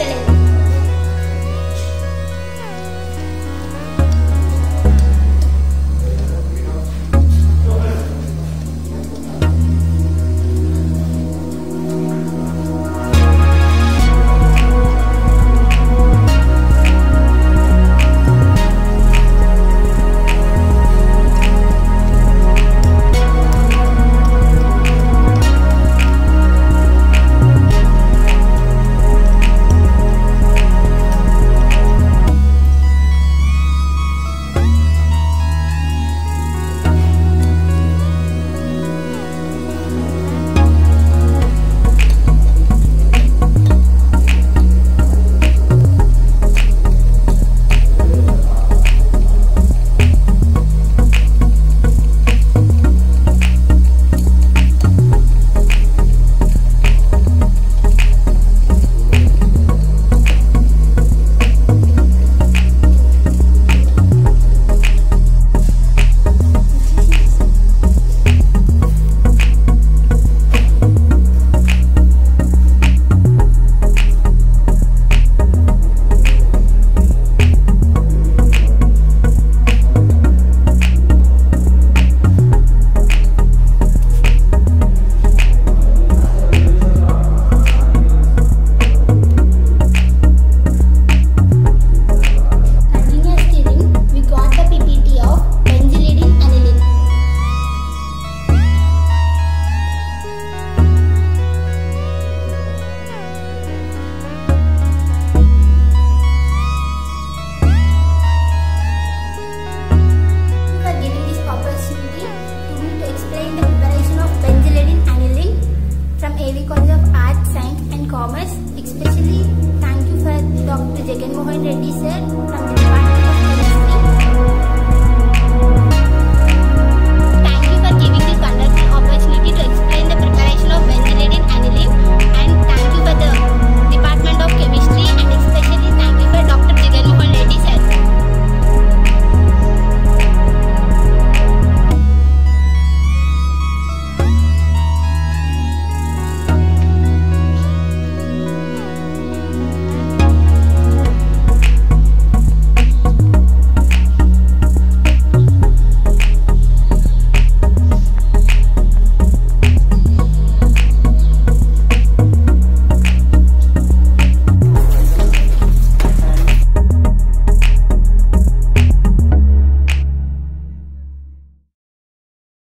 excelente.